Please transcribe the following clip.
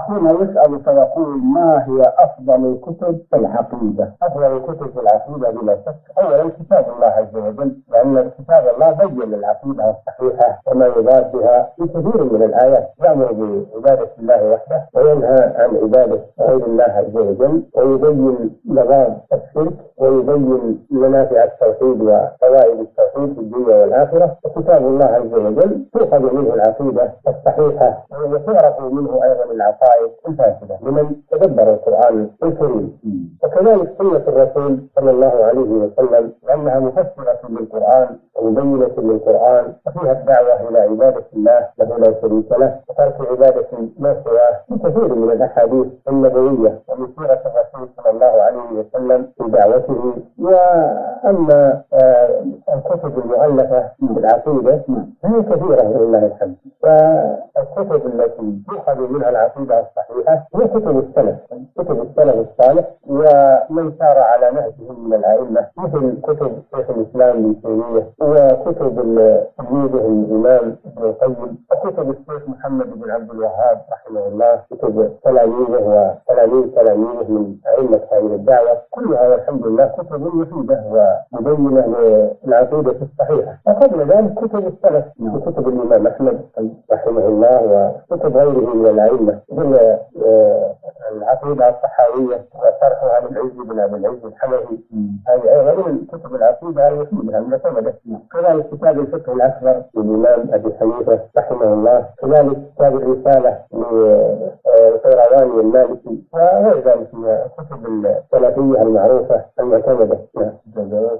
أخونا يسأل فيقول ما هي أفضل الكتب في العقيدة؟ أفضل الكتب في العقيدة بلا شك أولا كتاب الله عز وجل لأن كتاب الله بين العقيدة الصحيحة وما يضاد بها في كثير من الآيات يأمر بعبادة الله وحده وينهى عن عبادة غير الله عز وجل ويبين نظام الشرك ويبين منافع التوحيد وفوائد التوحيد في الدنيا والآخرة وكتاب الله عز وجل تؤخذ منه العقيدة الصحيحة وتعرف منه أيضا العقائد الفاسدة لمن تدبر القرآن الكريم. وكذلك سنة الرسول صلى الله عليه وسلم لأنها مفسرة للقرآن ومبينة للقرآن وفيها الدعوة إلى عبادة الله له لا شريك له. وترك عبادة ما سواه في كثير من الأحاديث النبوية. ومن سيرة الرسول صلى الله عليه وسلم في دعوته. وأما آه، الكتب المؤلفة في العقيدة فهي كثيرة ولله الحمد. والكتب التي تؤخذ منها العقيدة الصحيحة هي كتب السلف. كتب السلف الصالح ومن سار على نهجهم من الأئمة مثل كتب شيخ الإسلام ابن تيمية وكتب تلميذه الإمام ابن القيم. وكتب الشيخ محمد بن عبد الوهاب رحمه الله كتب تلاميذه وتلاميذ تلاميذه من أئمة هذه الدعوة؟ كلها والحمد لله كتب مفيدة ومبينة للعقيدة الصحيحة. وقبل ذلك كتب السلف وكتب الإمام أحمد رحمه الله وكتب غيره من الأئمة. آه، العقيدة الصحاوية وشرحها للعز بن أبي العز الحنفي. هذه أيضا من كتب العقيدة المفيدة المعتمدة كذلك كتاب الفقه الأكبر للإمام أبي حنيفة رحمه الله كذلك كتاب الرسالة للقيرواني المالكي وغير ذلك من الكتب السلفية المعروفة المعتمدة. خيرا